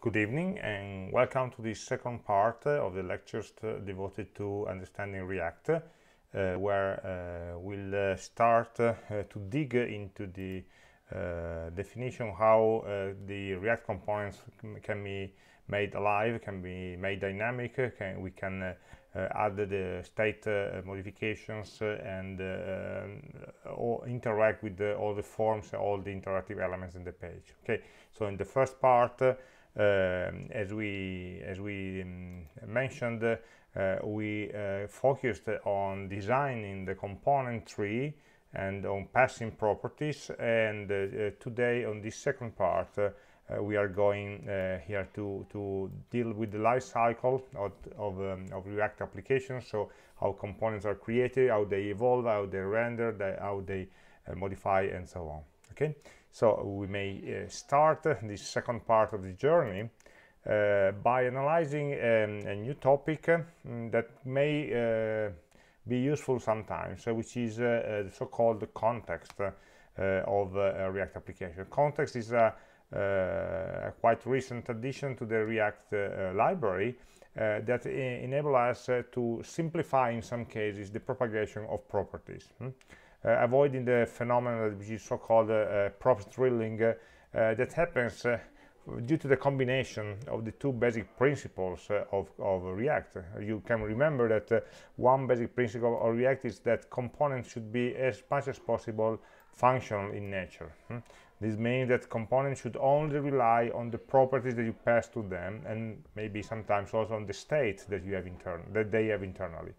good evening and welcome to the second part uh, of the lectures devoted to understanding React uh, where uh, we'll uh, start uh, to dig into the definition of how the React components can be made alive, can be made dynamic, can, we can add the state modifications and interact with the, all the forms, all the interactive elements in the page. Okay, so in the first part um, as we as we um, mentioned, uh, we uh, focused on designing the component tree and on passing properties. And uh, today, on this second part, we are going here to to deal with the life cycle of of, um, of React applications. So how components are created, how they evolve, how they render, how they modify, and so on. Okay. So we may uh, start this second part of the journey uh, by analyzing um, a new topic um, that may uh, be useful sometimes, which is the so-called context of a React application. Context is a, a, quite recent addition to the React library uh, that enable us uh, to simplify in some cases the propagation of properties. Hmm? Uh, avoiding the phenomenon which is so-called uh, uh, props drilling that happens due to the combination of the two basic principles uh, of, of, React. You can remember that uh, one basic principle of React is that components should be as much as possible functional in nature. Hmm? This means that components should only rely on the properties that you pass to them and maybe sometimes also on the state that you have intern that they have internally.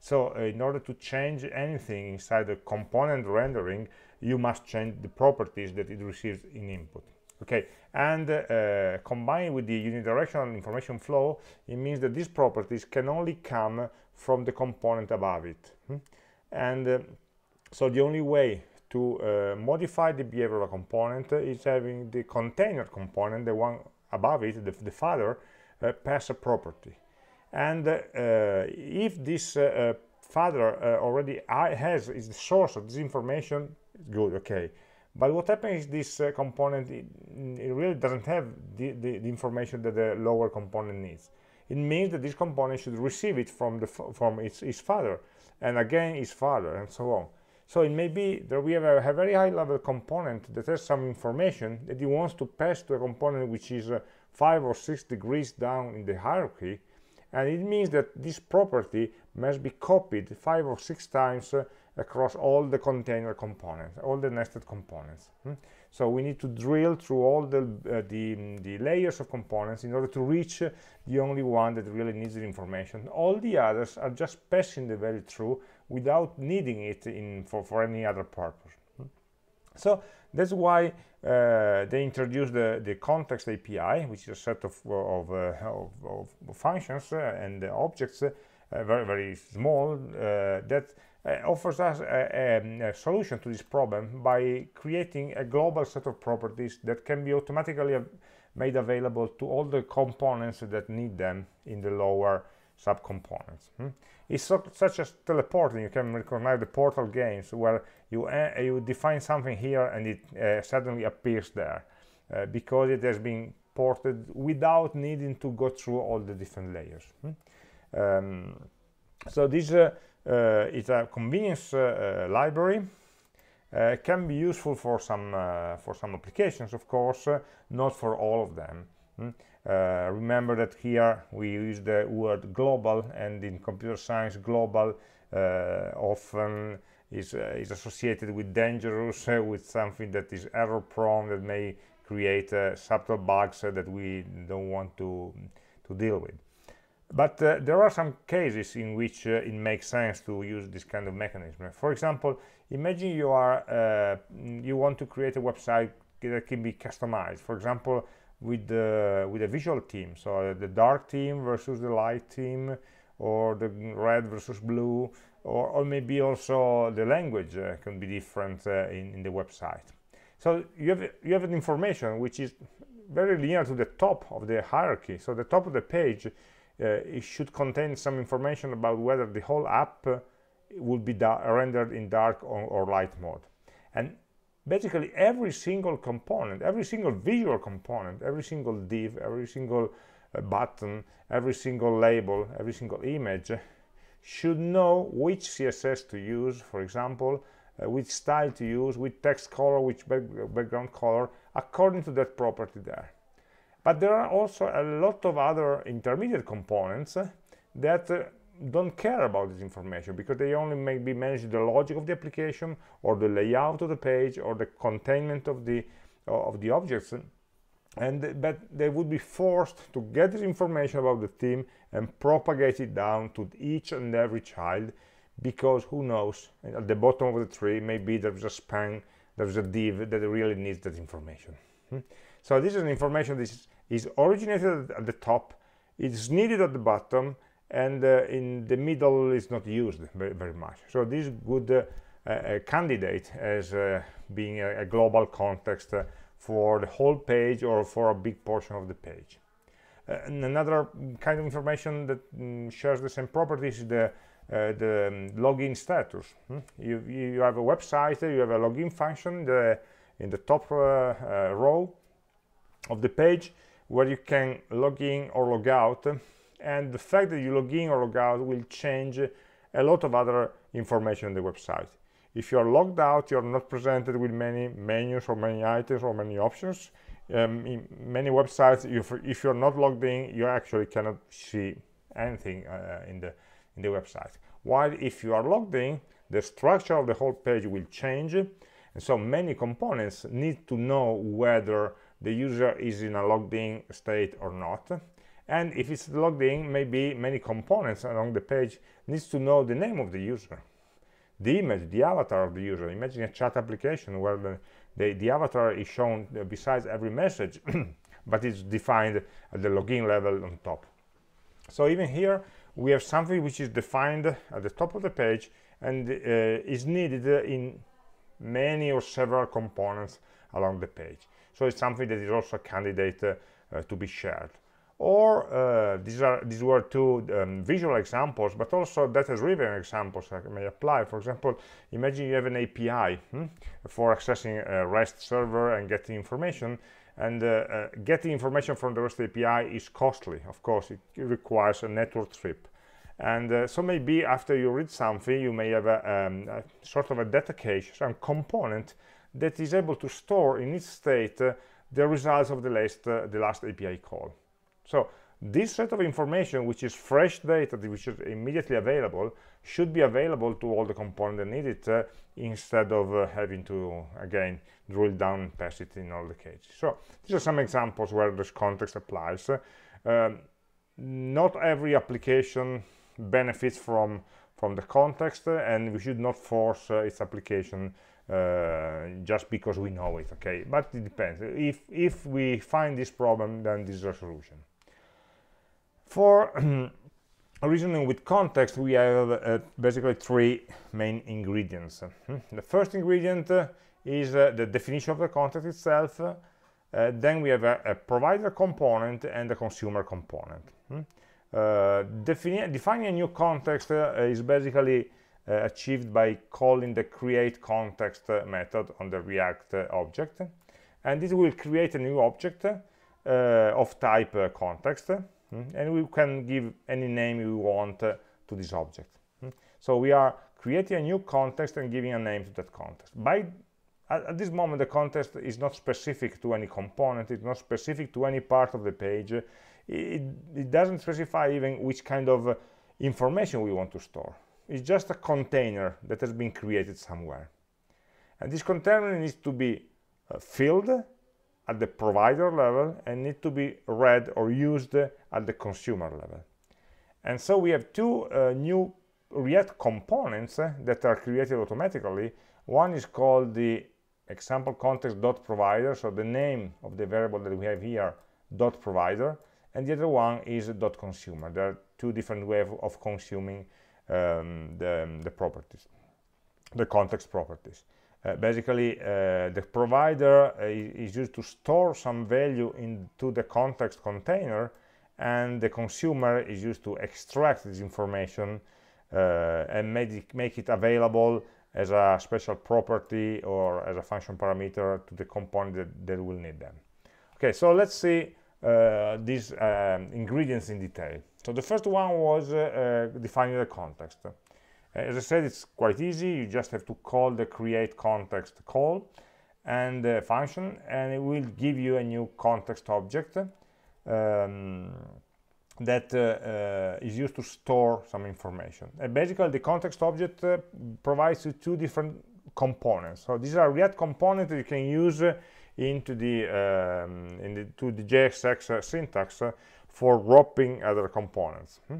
So uh, in order to change anything inside the component rendering, you must change the properties that it receives in input. Okay, and uh, combined with the unidirectional information flow, it means that these properties can only come from the component above it. Hmm? And uh, so the only way to uh, modify the behavior of a component is having the container component, the one above it, the, the father, uh, pass a property and uh, if this uh, father uh, already has is the source of this information good okay. But what happens is this uh, component it, it, really doesn't have the, the, the, information that the lower component needs. It means that this component should receive it from the from its, its father and again its father and so on. So it may be that we have a, a very high level component that has some information that it wants to pass to a component which is uh, five or six degrees down in the hierarchy and it means that this property must be copied five or six times uh, across all the container components, all the nested components. Hmm? So we need to drill through all the, uh, the, the, layers of components in order to reach uh, the only one that really needs the information. All the others are just passing the value through without needing it in, for, for any other purpose. Hmm? So that's why uh, they introduced the, the context API, which is a set of, of, uh, of, of functions uh, and objects, uh, very, very small, that offers us a, a, a, solution to this problem by creating a global set of properties that can be automatically made available to all the components that need them in the lower subcomponents. Hmm? It's such as teleporting. You can recognize the portal games where you uh, you define something here and it uh, suddenly appears there uh, because it has been ported without needing to go through all the different layers. Hmm? Um, so this is a convenience library. can be useful for some for some applications, of course, not for all of them. Hmm? Uh, remember that here we use the word global and in computer science global uh, often is, uh, is associated with dangerous, uh, with something that is error prone that may create uh, subtle bugs that we don't want to, to deal with. But uh, there are some cases in which it makes sense to use this kind of mechanism. For example, imagine you are you want to create a website that can be customized. For example, with the with a visual theme. So uh, the dark theme versus the light theme or the red versus blue or, or maybe also the language uh, can be different uh, in, in the website. So you have you have an information which is very linear to the top of the hierarchy. So the top of the page uh, it should contain some information about whether the whole app will be rendered in dark or, or light mode. And basically every single component, every single visual component, every single div, every single uh, button, every single label, every single image should know which CSS to use, for example, uh, which style to use, which text color, which back background color, according to that property there. But there are also a lot of other intermediate components that uh, don't care about this information because they only maybe manage the logic of the application or the layout of the page or the containment of the of the objects. And but they would be forced to get this information about the theme and propagate it down to each and every child because who knows at the bottom of the tree maybe there's a span there's a div that really needs that information. Hmm? so this is information that is originated at the top. It's needed at the bottom and uh, in the middle is not used very, very much so this good uh, uh, candidate as being a, a, global context for the whole page or for a big portion of the page another kind of information that mm, shares the same properties is the uh, the um, login status. Hmm? You, you have a website, you have a login function the, in the top uh, uh, row of the page where you can log in or log out and the fact that you log in or log out will change a lot of other information on the website. If you're logged out, you're not presented with many menus or many items or many options. Um, in many websites, if, you're not logged in, you actually cannot see anything uh, in the in the website. While if you are logged in, the structure of the whole page will change. And so many components need to know whether the user is in a logged in state or not. And if it's logged in, maybe many components along the page needs to know the name of the user. The image, the avatar of the user. Imagine a chat application where the, the, the avatar is shown besides every message, but it's defined at the login level on top. So even here, we have something which is defined at the top of the page and uh, is needed in many or several components along the page. So it's something that is also a candidate uh, to be shared. Or uh, these are these were two um, visual examples, but also data-driven examples that may apply. For example, imagine you have an API hmm, for accessing a REST server and getting information, and uh, uh, getting information from the REST API is costly. Of course, it requires a network trip. And uh, so maybe after you read something, you may have a, um, a sort of a data cache, some component that is able to store in its state uh, the results of the last, uh, the last API call. So this set of information, which is fresh data, which is immediately available, should be available to all the components that need it uh, instead of uh, having to, again, drill down and pass it in all the cases. So these are some examples where this context applies. Um, not every application benefits from from the context and we should not force uh, its application uh, just because we know it okay but it depends if if we find this problem then this is a solution for reasoning with context we have uh, basically three main ingredients hmm? the first ingredient uh, is uh, the definition of the context itself uh, then we have a, a, provider component and a consumer component hmm? Uh, defining a new context is basically achieved by calling the create context method on the React object. And this will create a new object of type context. Mm, and we can give any name we want to this object. Mm. So we are creating a new context and giving a name to that context. By at, at, this moment, the context is not specific to any component, it's not specific to any part of the page it, it doesn't specify even which kind of uh, information we want to store. It's just a container that has been created somewhere. And this container needs to be uh, filled at the provider level and need to be read or used at the consumer level. And so we have two uh, new React components uh, that are created automatically. One is called the example context dot provider, so the name of the variable that we have here dot provider, and the other one is dot consumer. There are two different ways of consuming um, the, the properties, the context properties. Uh, basically, uh, the provider uh, is used to store some value into the context container, and the consumer is used to extract this information uh, and make it, make it available as a special property or as a function parameter to the component that, that will need them. Okay, so let's see uh, these um, ingredients in detail. So the first one was uh, uh, defining the context. As I said, it's quite easy. You just have to call the create context call and the function, and it will give you a new context object um, that uh, uh, is used to store some information. And basically, the context object uh, provides you two different components. So these are React components that you can use into the, um, in the to the JSX syntax for wrapping other components. Hmm?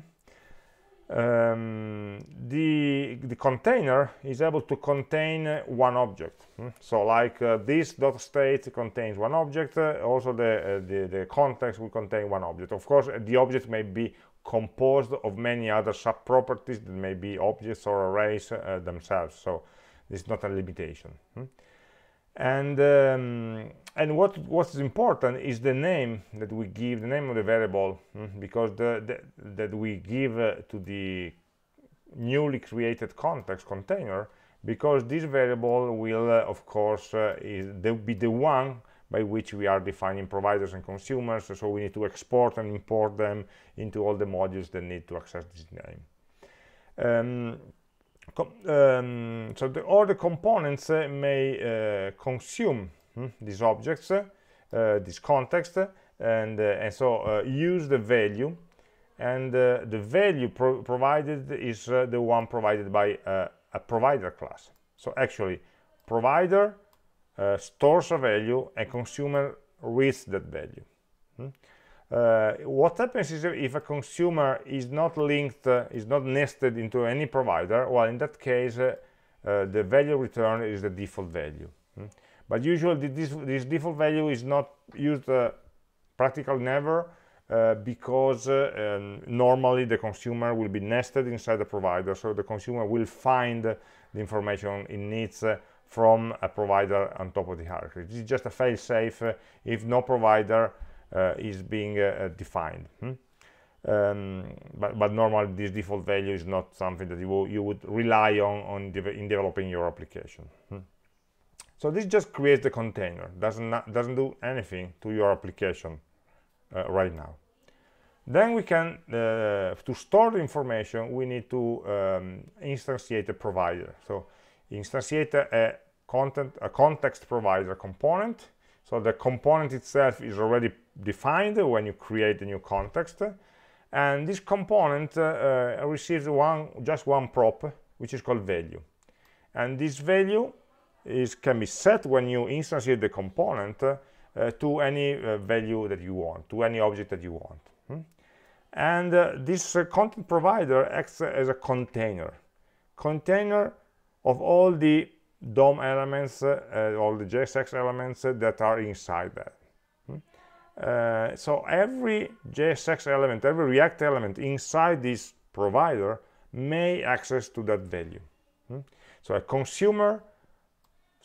Um, the, the container is able to contain one object. Hmm? So like uh, this dot state contains one object, uh, also the, uh, the, the, context will contain one object. Of course, the object may be composed of many other sub-properties that may be objects or arrays uh, themselves. So this is not a limitation. Hmm? and um, and what what's important is the name that we give the name of the variable mm, because the, the, that we give uh, to the newly created context container because this variable will uh, of course uh, is be the one by which we are defining providers and consumers. So we need to export and import them into all the modules that need to access this name. Um, um, so the, all the components uh, may uh, consume hmm, these objects, uh, this context, and, and so use the value and uh, the value pro provided is uh, the one provided by uh, a provider class so actually provider stores a value and consumer reads that value hmm? Uh, what happens is if a consumer is not linked, uh, is not nested into any provider, well, in that case, uh, uh the value returned is the default value. Hmm? But usually this, this, default value is not used uh, practically never uh, because um, normally the consumer will be nested inside the provider, so the consumer will find the information it needs from a provider on top of the hierarchy. This is just a fail-safe if no provider uh, is being uh, defined. Hmm? Um, but, but normally this default value is not something that you, you would rely on, on de in developing your application. Hmm? So this just creates the container, doesn't, not, doesn't do anything to your application uh, right now. Then we can, uh, to store the information, we need to um, instantiate a provider. So instantiate a, content, a context provider component. So the component itself is already defined when you create a new context and this component uh, uh, receives one just one prop which is called value and this value is can be set when you instantiate the component uh, to any uh, value that you want to any object that you want hmm? and uh, this uh, content provider acts as a container container of all the DOM elements, all the JSX elements that are inside that. Uh, so every JSX element, every React element inside this provider may access to that value. Hmm? So a consumer,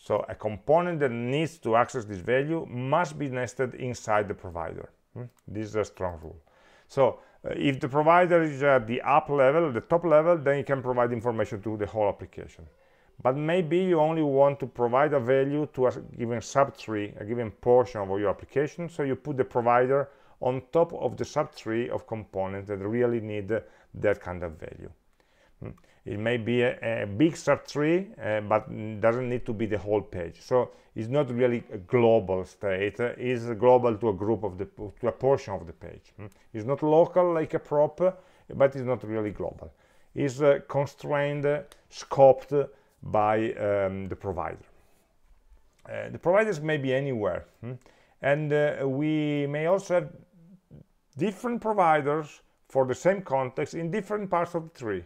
so a component that needs to access this value must be nested inside the provider. Hmm? This is a strong rule. So uh, if the provider is at the up level, the top level, then you can provide information to the whole application but maybe you only want to provide a value to a given subtree, a given portion of your application, so you put the provider on top of the subtree of components that really need that kind of value. Hmm. It may be a, a big subtree, uh, but doesn't need to be the whole page. So it's not really a global state, uh, it's global to a group of the, to a portion of the page. Hmm. It's not local like a prop, but it's not really global. It's uh, constrained, scoped, by um, the provider. Uh, the providers may be anywhere hmm? and uh, we may also have different providers for the same context in different parts of the tree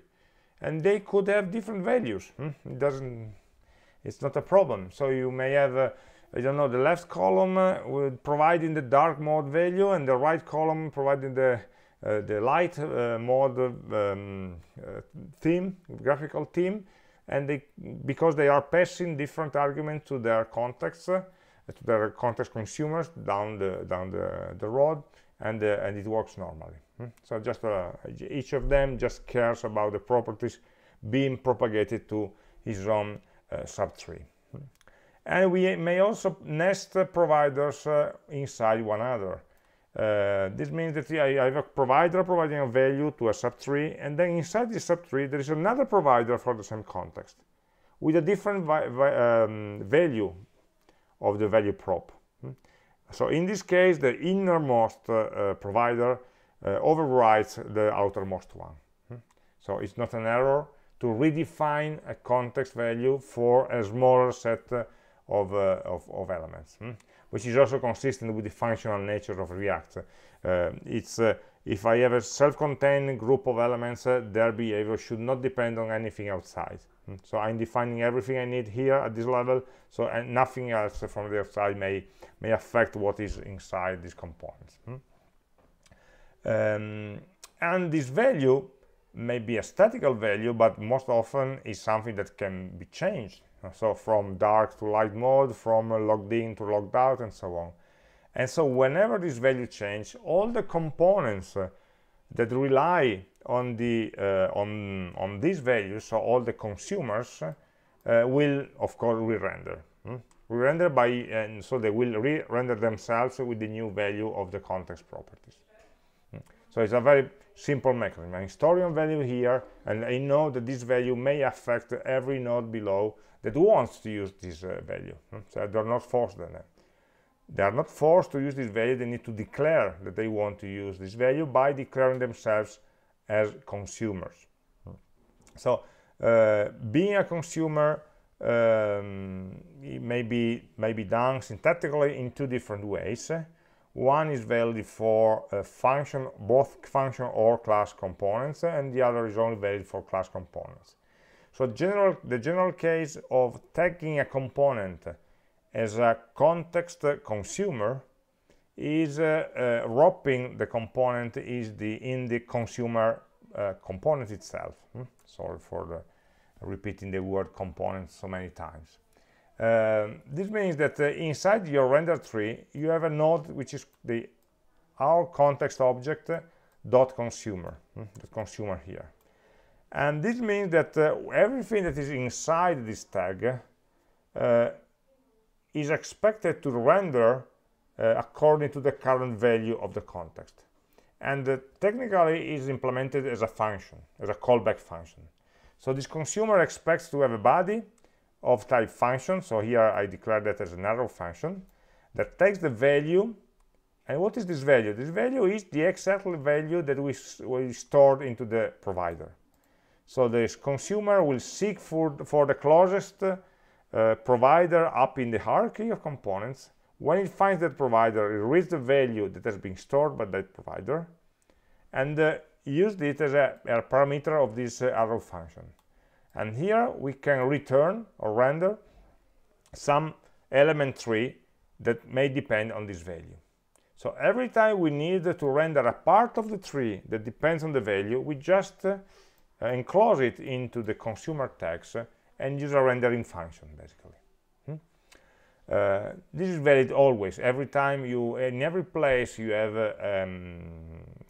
and they could have different values hmm? it doesn't it's not a problem so you may have uh, I don't know the left column uh, with providing the dark mode value and the right column providing the uh, the light uh, mode um, theme graphical theme and they because they are passing different arguments to their contexts uh, to their context consumers down the down the, the road and uh, and it works normally? So just uh, each of them just cares about the properties being propagated to his own uh, subtree. And we may also nest providers uh, inside one another. Uh, this means that I have a provider providing a value to a subtree, and then inside this subtree there is another provider for the same context with a different um, value of the value prop. Hmm? So in this case, the innermost uh, uh, provider overrides the outermost one. Hmm? So it's not an error to redefine a context value for a smaller set of, uh, of, of, elements. Hmm? which is also consistent with the functional nature of React. Uh, it's uh, if I have a self-contained group of elements, uh, their behavior should not depend on anything outside. Mm. So I'm defining everything I need here at this level, so nothing else from the outside may may affect what is inside these components. Um, and this value may be a statical value, but most often is something that can be changed so from dark to light mode from logged in to logged out and so on and so whenever this value change all the components uh, that rely on the uh, on on these values so all the consumers uh, will of course re-render hmm? re-render by and so they will re-render themselves with the new value of the context properties? So it's a very simple mechanism i store historian value here and i know that this value may affect every node below that wants to use this uh, value. Hmm? So they're not forced then. They are not forced to use this value, they need to declare that they want to use this value by declaring themselves as consumers. Hmm? So uh, being a consumer um, may, be, may be done syntactically in two different ways. One is valid for function, both function or class components, and the other is only valid for class components. So general, the general case of tagging a component as a context consumer is uh, uh, wrapping the component is the in the consumer uh, component itself. Hmm? Sorry for the repeating the word component so many times. Um, this means that uh, inside your render tree you have a node which is the our context object dot consumer, hmm? the consumer here and this means that uh, everything that is inside this tag uh, is expected to render uh, according to the current value of the context and uh, technically is implemented as a function as a callback function so this consumer expects to have a body of type function so here I declare that as an arrow function that takes the value and what is this value? This value is the exact value that we, we stored into the provider. So the consumer will seek for, for the closest uh, provider up in the hierarchy of components. When it finds that provider, it reads the value that has been stored by that provider and uh, use it as a, a, parameter of this uh, arrow function. And here we can return or render some element tree that may depend on this value. So every time we need to render a part of the tree that depends on the value, we just uh, enclose it into the consumer tags and use a rendering function basically hmm? uh, this is valid always every time you in every place you have uh, um,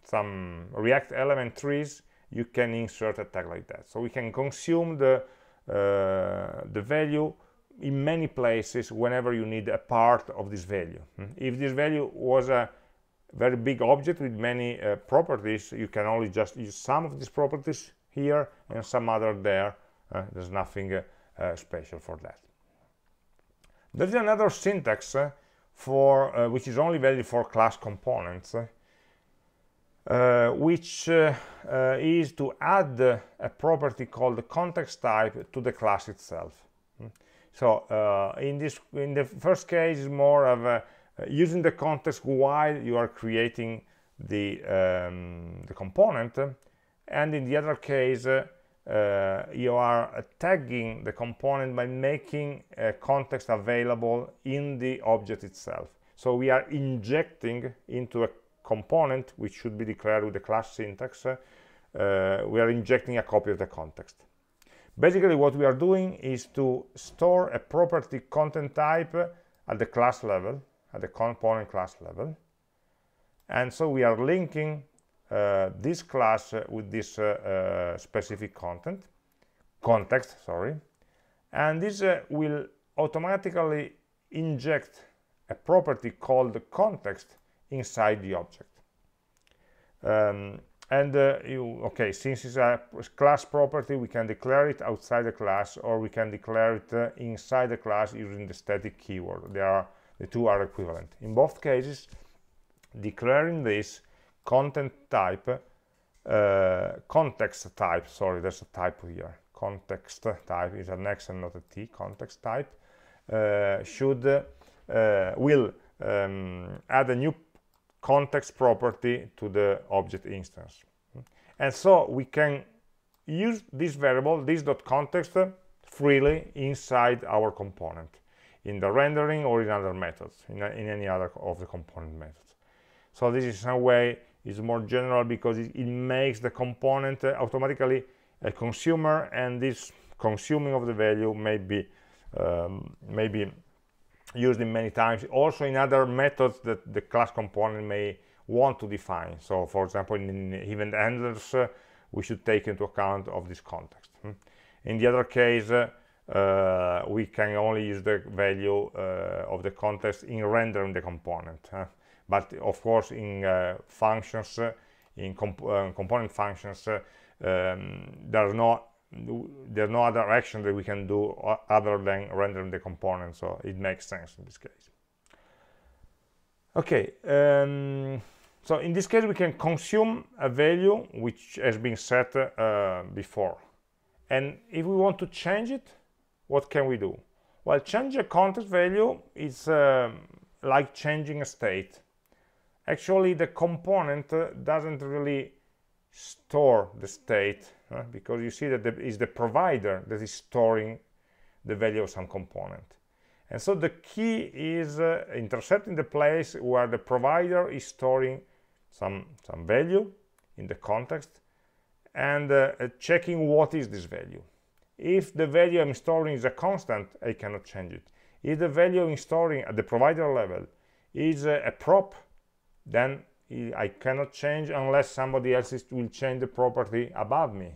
some react element trees you can insert a tag like that. So we can consume the uh, the value in many places whenever you need a part of this value. Hmm? if this value was a very big object with many uh, properties you can only just use some of these properties here and some other there. Uh, there's nothing uh, uh, special for that. There's another syntax uh, for which is only valid for class components uh, which is to add a property called the context type to the class itself hmm. so in this in the first case is more of using the context while you are creating the um, the component and in the other case uh, uh, you are tagging the component by making a context available in the object itself so we are injecting into a component which should be declared with the class syntax uh, we are injecting a copy of the context. Basically what we are doing is to store a property content type at the class level at the component class level. And so we are linking uh, this class with this uh, uh, specific content context sorry. And this uh, will automatically inject a property called context inside the object. Um, and uh, you, okay since it's a class property we can declare it outside the class or we can declare it uh, inside the class using the static keyword. They are the two are equivalent. In both cases declaring this content type uh, context type sorry there's a type here. Context type is an x and not a t. Context type uh, should uh, will um, add a new context property to the object instance. And so we can use this variable this dot context freely inside our component in the rendering or in other methods in, in any other of the component methods. So this is some way is more general because it, it makes the component uh, automatically a consumer and this consuming of the value may be um, maybe used in many times. Also in other methods that the class component may want to define. So for example in event handlers uh, we should take into account of this context hmm. in the other case uh, uh, we can only use the value uh, of the context in rendering the component but of course in uh, functions uh, in comp component functions um, there's no there's no other action that we can do other than rendering the component so it makes sense in this case. Okay um, so in this case we can consume a value which has been set uh, before. And if we want to change it what can we do? Well change a context value is uh, like changing a state. Actually the component uh, doesn't really store the state uh, because you see that it is the provider that is storing the value of some component. And so the key is uh, intercepting the place where the provider is storing some, some value in the context and uh checking what is this value. If the value I'm storing is a constant, I cannot change it. If the value I'm storing at the provider level is uh, a prop, then I cannot change unless somebody else will change the property above me.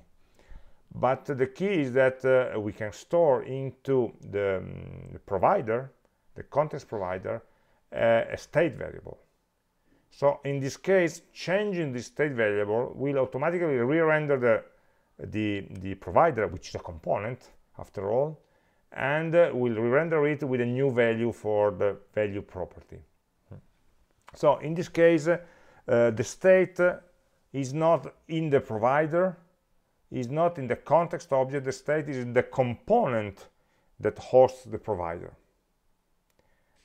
But the key is that uh, we can store into the, um, the provider, the context provider, uh, a state variable. So in this case, changing the state variable will automatically re-render the, the, the, provider, which is a component after all, and uh, will re-render it with a new value for the value property. So in this case, uh, the state is not in the provider, is not in the context object, the state is in the component that hosts the provider.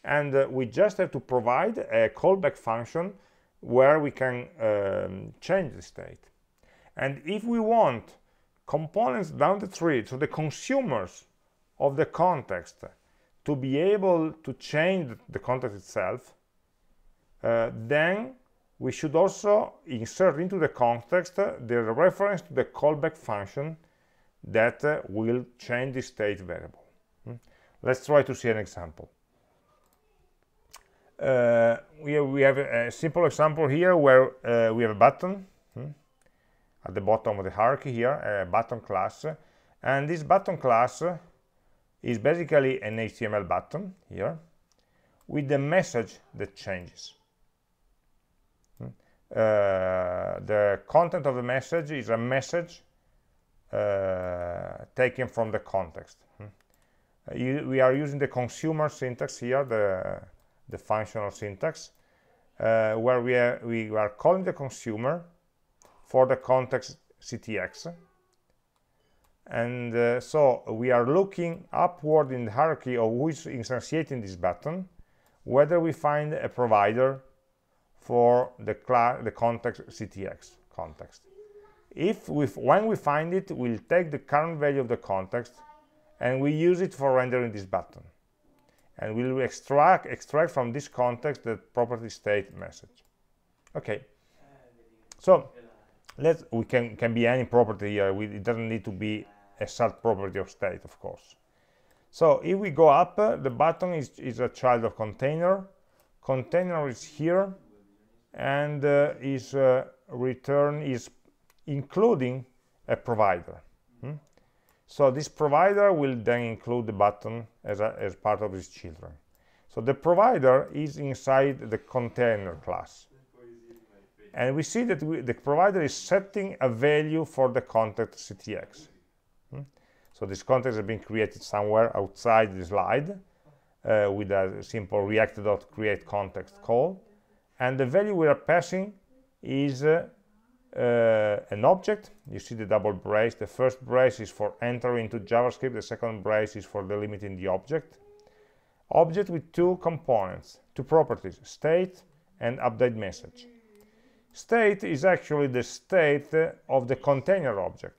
And uh, we just have to provide a callback function where we can um, change the state. And if we want components down the tree, so the consumers of the context, to be able to change the context itself, uh, then we should also insert into the context the reference to the callback function that uh, will change the state variable. Hmm? Let's try to see an example. Uh, we, have, we, have, a simple example here where uh, we have a button hmm? at the bottom of the hierarchy here, a button class, and this button class is basically an HTML button here with the message that changes. Uh, the content of the message is a message uh, taken from the context. Hmm. Uh, you, we are using the consumer syntax here, the, the functional syntax, where we are, we are calling the consumer for the context CTX. And uh, so we are looking upward in the hierarchy of who is instantiating this button, whether we find a provider for the, the context CTX context. If we, when we find it, we'll take the current value of the context and we use it for rendering this button. And we'll extract, extract from this context the property state message. Okay. So let's we can can be any property here. We, it doesn't need to be a sub property of state, of course. So if we go up, uh, the button is, is a child of container. Container is here and uh, is uh, return is including a provider. Hmm? so this provider will then include the button as, a, as part of its children so the provider is inside the container class and we see that we, the provider is setting a value for the context CTX hmm? so this context has been created somewhere outside the slide uh, with a simple react.create context call and the value we are passing is uh, uh, an object. You see the double brace. The first brace is for entering into javascript. The second brace is for delimiting the object. Object with two components two properties state and update message. State is actually the state of the container object.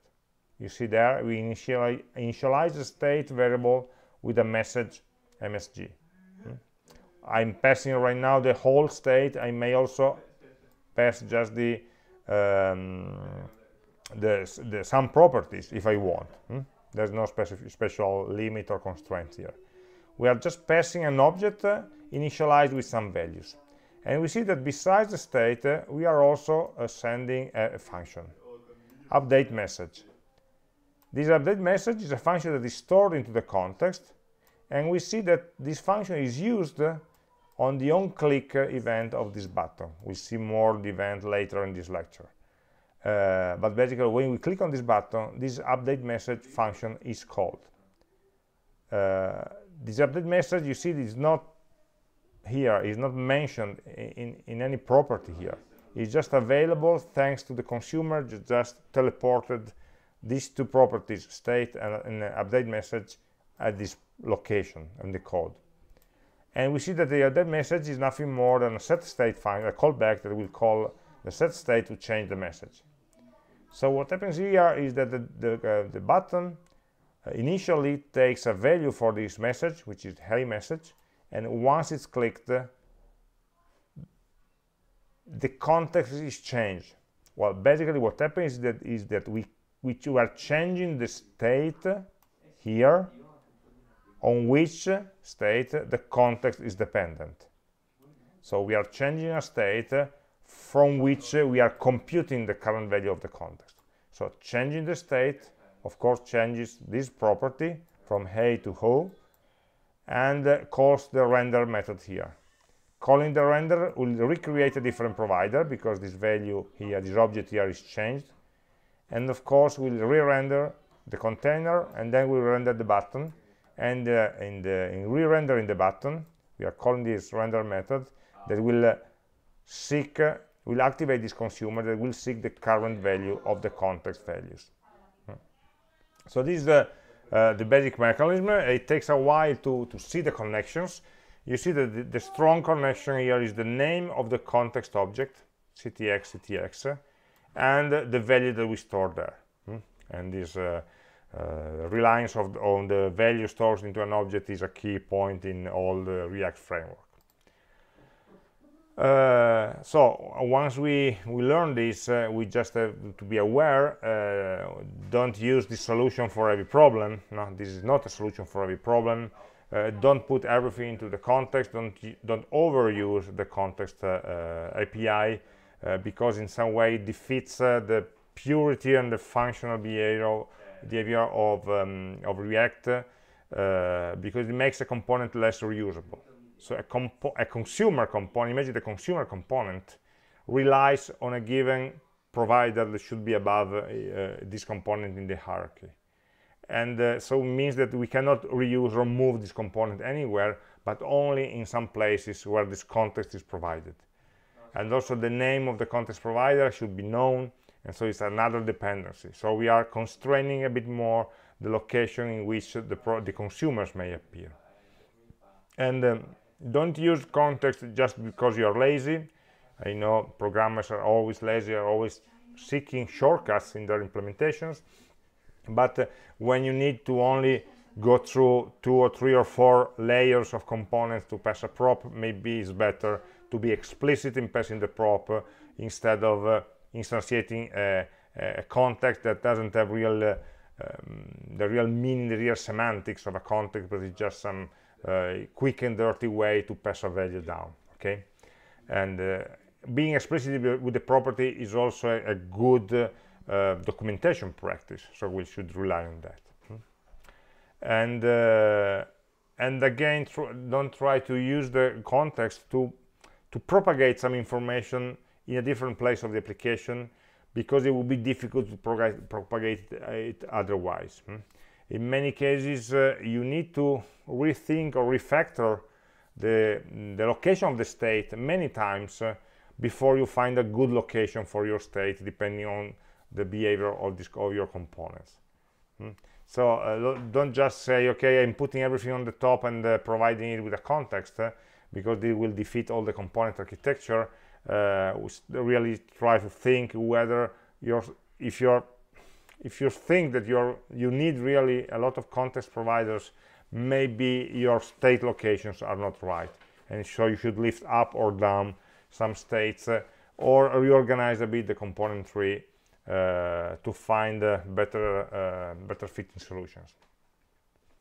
You see there we initialize, initialize the state variable with a message msg? I'm passing right now the whole state i may also pass just the um, the, the, some properties if I want. Hmm? There's no specific, special limit or constraint here. We are just passing an object uh, initialized with some values. And we see that besides the state, uh, we are also uh, sending a, a function, update message. This update message is a function that is stored into the context, and we see that this function is used uh, on the on-click event of this button. We'll see more the event later in this lecture. Uh, but basically, when we click on this button, this update message function is called. Uh, this update message, you see, is not here, is not mentioned in, in any property here. It's just available thanks to the consumer just teleported these two properties, state and, and update message, at this location in the code and we see that the update message is nothing more than a set state function, a callback that will call the set state to change the message. So what happens here is that the, the, uh, the button uh, initially takes a value for this message, which is hey message, and once it's clicked, the context is changed. Well, basically what happens is that, is that we, we are changing the state here on which state the context is dependent. So we are changing a state from which we are computing the current value of the context. So changing the state, of course, changes this property from hey to ho, and uh, calls the render method here. Calling the render will recreate a different provider because this value here, this object here is changed. And of course, we'll re-render the container and then we'll render the button and uh, in the in re-rendering the button we are calling this render method that will uh, seek uh, will activate this consumer that will seek the current value of the context values hmm. so this is the uh, the basic mechanism it takes a while to to see the connections you see that the, the strong connection here is the name of the context object ctx ctx and the value that we store there hmm. and this uh, reliance of, on the value stored into an object is a key point in all the React framework. Uh, so once we, we learn this, uh, we just have to be aware, uh, don't use this solution for every problem. No, this is not a solution for every problem. Uh, don't put everything into the context, don't, don't overuse the context uh, API because in some way it defeats the purity and the functional behavior the idea of, um, of React uh, because it makes a component less reusable. So a, a, consumer component, imagine the consumer component relies on a given provider that should be above uh, this component in the hierarchy. And uh, so it means that we cannot reuse or move this component anywhere, but only in some places where this context is provided. And also the name of the context provider should be known and so it's another dependency. So we are constraining a bit more the location in which the, the consumers may appear. And um, don't use context just because you're lazy. I know programmers are always lazy are always seeking shortcuts in their implementations. But uh, when you need to only go through two or three or four layers of components to pass a prop maybe it's better to be explicit in passing the prop uh, instead of uh, instantiating a, a context that doesn't have real uh, um, the real meaning, the real semantics of a context, but it's just some uh, quick and dirty way to pass a value down. Okay, and uh, being explicit with the property is also a, a good uh, documentation practice, so we should rely on that. And uh, and again tr don't try to use the context to to propagate some information in a different place of the application because it would be difficult to propagate it otherwise hmm? in many cases uh, you need to rethink or refactor the, the location of the state many times uh, before you find a good location for your state depending on the behavior of, this, of your components hmm? so uh, don't just say okay i'm putting everything on the top and uh, providing it with a context uh, because it will defeat all the component architecture really try to think whether you're if you're if you think that you're you need really a lot of context providers maybe your state locations are not right. And so you should lift up or down some states uh, or reorganize a bit the component tree uh, to find uh, better uh, better fitting solutions.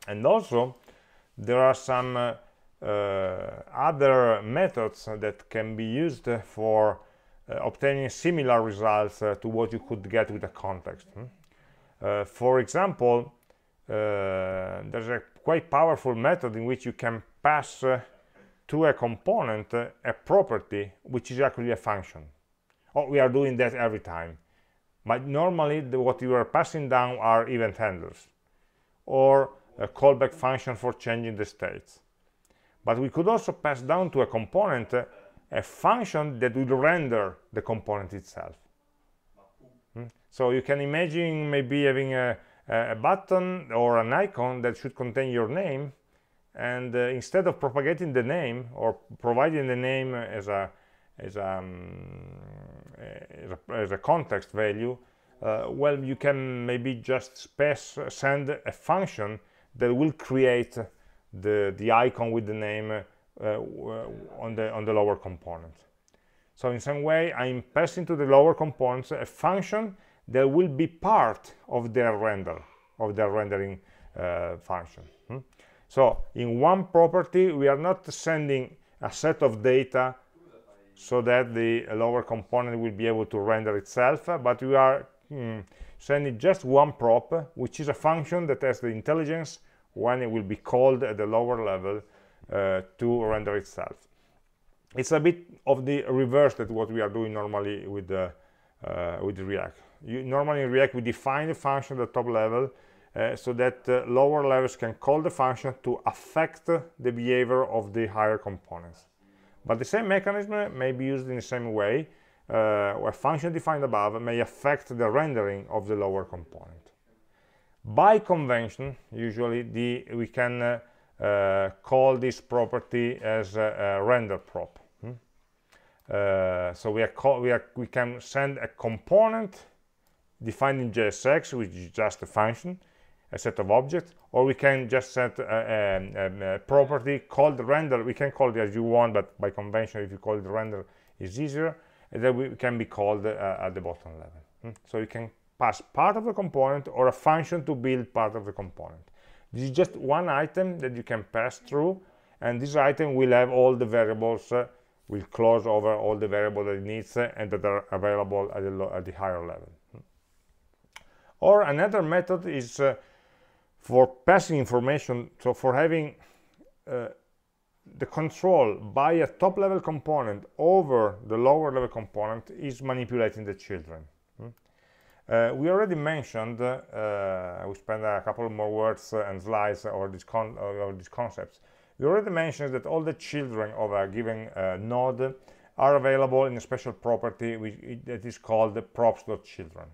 And also there are some uh, uh, Uh, other methods that can be used for uh, obtaining similar results uh, to what you could get with a context hmm? for example there's a quite powerful method in which you can pass to a component a property which is actually a function. Oh, we are doing that every time. But normally the, what you are passing down are event handlers or a callback function for changing the states. But we could also pass down to a component a function that will render the component itself. Hmm? So you can imagine maybe having a, a button or an icon that should contain your name and uh, instead of propagating the name or providing the name as a as a, um, as a, as a context value uh, well you can maybe just space, send a function that will create the the icon with the name uh, on the on the lower component so in some way i'm passing to the lower components a function that will be part of their render of their rendering uh, function hmm? So in one property, we are not sending a set of data so that the lower component will be able to render itself, but we are mm, sending just one prop, which is a function that has the intelligence when it will be called at the lower level uh, to render itself. It's a bit of the reverse that what we are doing normally with the, uh, with React. You, normally in React, we define the function at the top level, uh, so that uh, lower levels can call the function to affect the behavior of the higher components. But the same mechanism may be used in the same way, uh, where function defined above may affect the rendering of the lower component. By convention, usually the, we can uh, uh, call this property as a, a render prop. Hmm? Uh, so we, call, we, are, we can send a component defined in JSX, which is just a function, a set of objects or we can just set a, a, a, property called render we can call it as you want but by convention if you call it render is easier and then we can be called uh, at the bottom level hmm? so you can pass part of the component or a function to build part of the component this is just one item that you can pass through and this item will have all the variables uh, will close over all the variables that it needs uh, and that are available at the, at the higher level or another method is uh, for passing information, so for having uh, the control by a top level component over the lower level component is manipulating the children. Hmm? Uh, we already mentioned, uh, we spent a couple more words and slides over, this over these concepts. We already mentioned that all the children of a given uh, node are available in a special property which, that is called the props.children.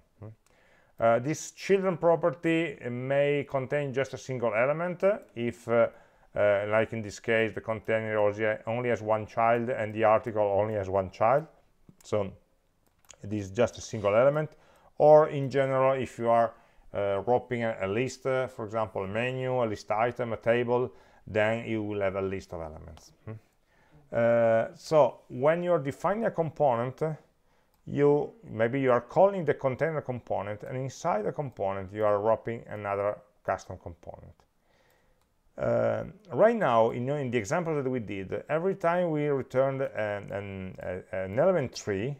Uh, this children property may contain just a single element if, uh, uh, like in this case, the container only has one child and the article only has one child. So it is just a single element. Or in general, if you are uh, wrapping a, a list, uh, for example, a menu, a list item, a table, then you will have a list of elements. Hmm? Uh, so when you're defining a component, you maybe you are calling the container component and inside the component you are wrapping another custom component uh, right now in, the example that we did every time we returned an, an, an, element tree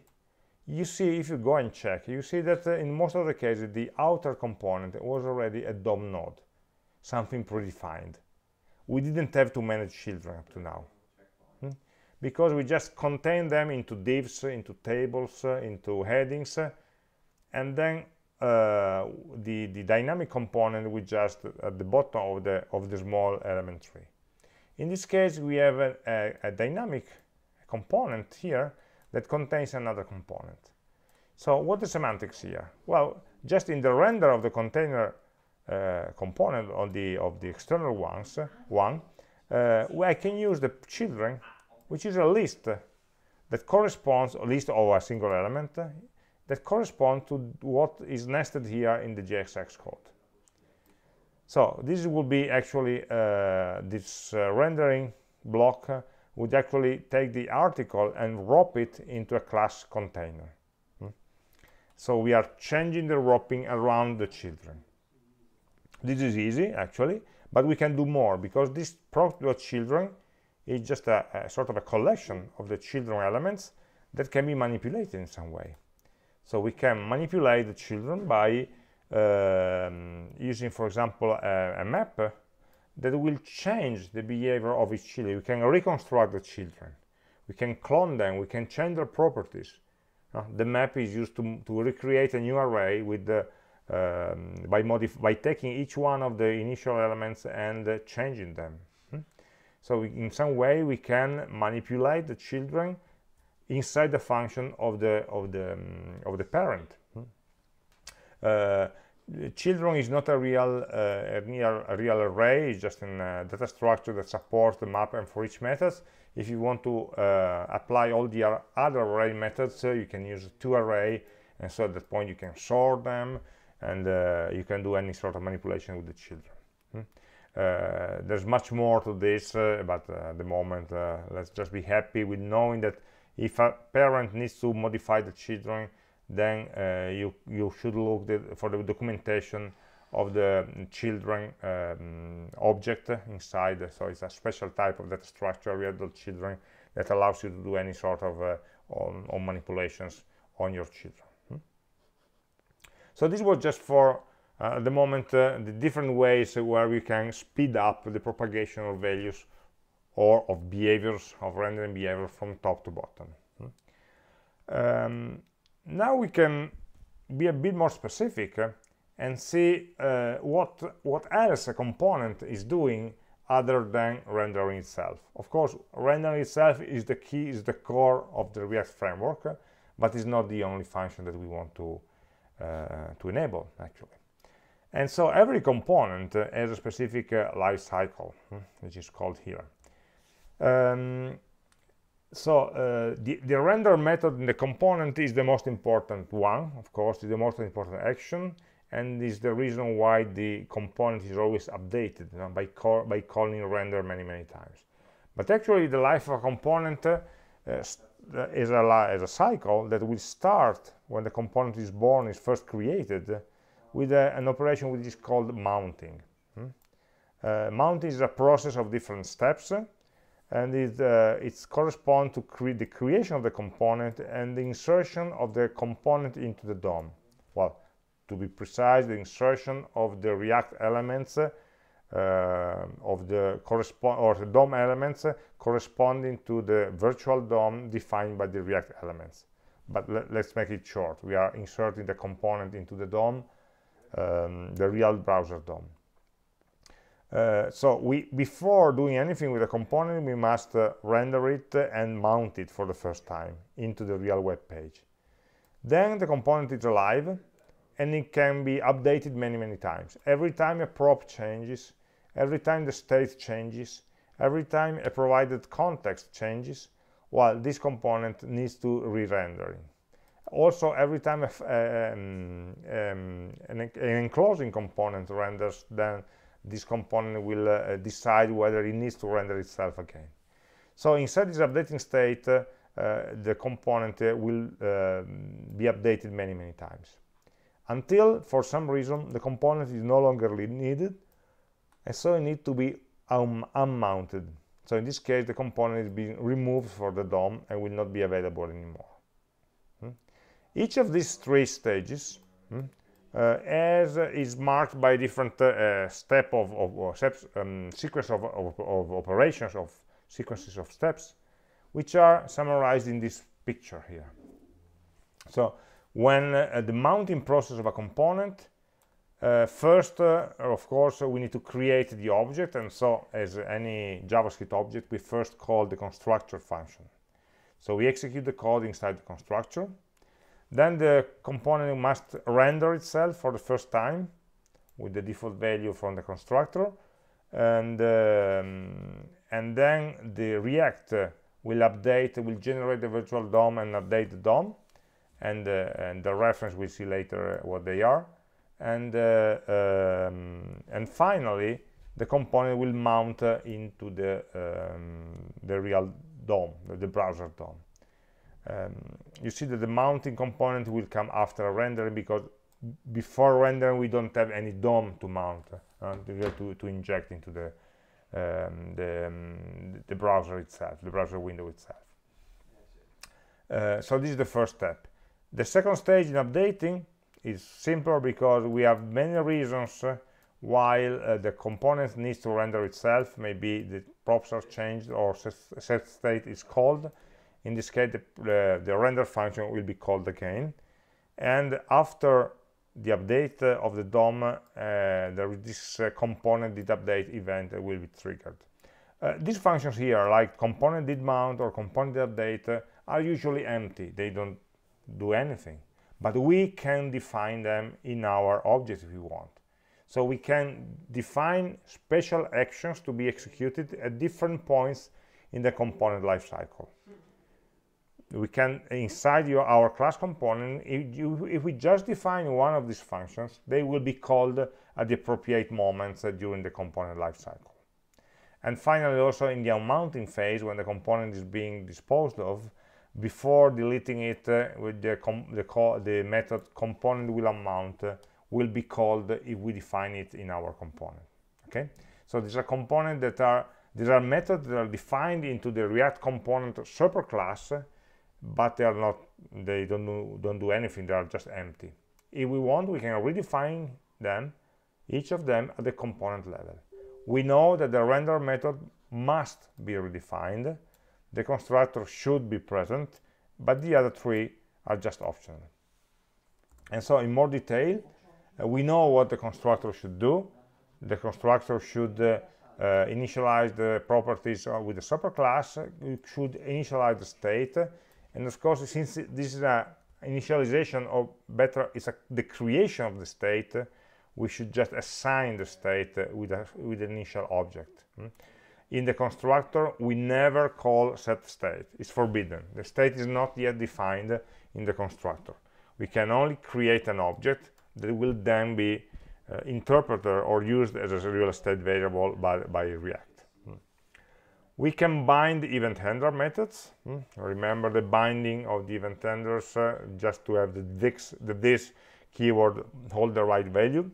you see if you go and check you see that uh, in most of the cases the outer component was already a DOM node something predefined. We didn't have to manage children up to now. Hmm? Because we just contain them into divs, into tables, uh, into headings, and then uh, the, the dynamic component we just at the bottom of the, of the small element tree. In this case, we have a, a, a dynamic component here that contains another component. So what the semantics here? Well, just in the render of the container uh, component of the of the external ones uh, one, uh, I can use the children, which is a list that corresponds a list of a single element that correspond to what is nested here in the JSX code. So this will be actually uh, this uh, rendering block would actually take the article and wrap it into a class container. Hmm? So we are changing the wrapping around the children. This is easy actually, but we can do more because this props.children is just a, a sort of a collection of the children elements that can be manipulated in some way. So we can manipulate the children by um, using, for example, a, a, map that will change the behavior of each child. We can reconstruct the children. We can clone them. We can change their properties. Uh, the map is used to, to recreate a new array with the, um, by, by taking each one of the initial elements and uh, changing them. Hmm? So we, in some way we can manipulate the children inside the function of the of the um, of the parent. Hmm? Uh, children is not a real uh, a real, a real array. It's just a uh, data structure that supports the map and for each methods. If you want to uh, apply all the other array methods uh, you can use toArray and so at that point you can sort them and uh, you can do any sort of manipulation with the children. Hmm? there's much more to this but at the moment let's just be happy with knowing that if a parent needs to modify the children then uh, you you should look the, for the documentation of the children um, object inside so it's a special type of data structure with adult children that allows you to do any sort of uh, on, on, manipulations on your children hmm? so this was just for uh, the moment uh, the different ways where we can speed up the propagation of values or of behaviors of rendering behavior from top to bottom hmm? um, now we can be a bit more specific uh, and see uh, what what else a component is doing other than rendering itself. Of course rendering itself is the key is the core of the react framework uh, but it's not the only function that we want to uh, to enable actually. And so every component has a specific uh, life cycle hmm, which is called here. Um, so uh, the, the, render method in the component is the most important one, of course, is the most important action, and is the reason why the component is always updated you know, by, by calling render many, many times. But actually, the life of a component uh, uh is, a, is a cycle that will start when the component is born, is first created, with a, an operation which is called mounting. Hmm? Uh, mounting is a process of different steps and it uh, it's correspond to cre the creation of the component and the insertion of the component into the DOM. Well, to be precise, the insertion of the React elements uh, of the correspond or the DOM elements corresponding to the virtual DOM defined by the React elements. But le let's make it short. We are inserting the component into the DOM, um, the real browser DOM. Uh, so we, before doing anything with a component, we must uh, render it and mount it for the first time into the real web page. Then the component is alive and it can be updated many, many times. Every time a prop changes, every time the state changes, every time a provided context changes, well, this component needs to re-rendering. Also, every time um, um, an, an enclosing component renders, then this component will uh, decide whether it needs to render itself again. So inside this updating state, uh, the component uh, will be updated many, many times. Until, for some reason, the component is no longer needed, and so it needs to be um, unmounted. So in this case, the component is being removed from the DOM and will not be available anymore. Hmm? Each of these three stages hmm, as is marked by different uh, step of, of, of steps, um, sequence of, of, of operations, of sequences of steps, which are summarized in this picture here. So when uh, the mounting process of a component, uh, first, uh, of course, we need to create the object, and so as any JavaScript object, we first call the constructor function. So we execute the code inside the constructor, then the component must render itself for the first time with the default value from the constructor. And, um, and then the React will update, will generate the virtual DOM and update the DOM. And, uh, and the reference we'll see later what they are. And, uh, um, and finally, the component will mount into the, um, the real DOM, the browser DOM um, you see that the mounting component will come after rendering because before rendering we don't have any DOM to mount uh, to, to inject into the um, the, um, the, browser itself, the browser window itself. Uh, so this is the first step. The second stage in updating is simpler because we have many reasons uh, while uh, the component needs to render itself. Maybe the props are changed or set, set state is called in this case the, uh, the render function will be called again. And after the update of the DOM uh, there this uh, component did update event will be triggered. Uh, these functions here like component did mount or component did update uh, are usually empty. They don't do anything. But we can define them in our object if we want. So we can define special actions to be executed at different points in the component lifecycle we can inside your, our class component if, you, if, we just define one of these functions they will be called at the appropriate moments uh, during the component lifecycle and finally also in the unmounting phase when the component is being disposed of before deleting it uh, with the, the, the, method component will unmount uh, will be called if we define it in our component okay? So these are components that are these are methods that are defined into the react component superclass but they are not they don't do, don't do anything they are just empty. If we want we can redefine them each of them at the component level. We know that the render method must be redefined the constructor should be present but the other three are just optional. And so in more detail uh, we know what the constructor should do. The constructor should uh, uh, initialize the properties uh, with the superclass it should initialize the state and of course, since this is a initialization or better, it's a, the creation of the state, we should just assign the state with, a, with an initial object. Hmm? In the constructor, we never call set state. It's forbidden. The state is not yet defined in the constructor. We can only create an object that will then be uh, interpreted or used as a real state variable by, by React. We can bind event handler methods. Hmm? Remember the binding of the event handlers uh, just to have the this, the this keyword hold the right value.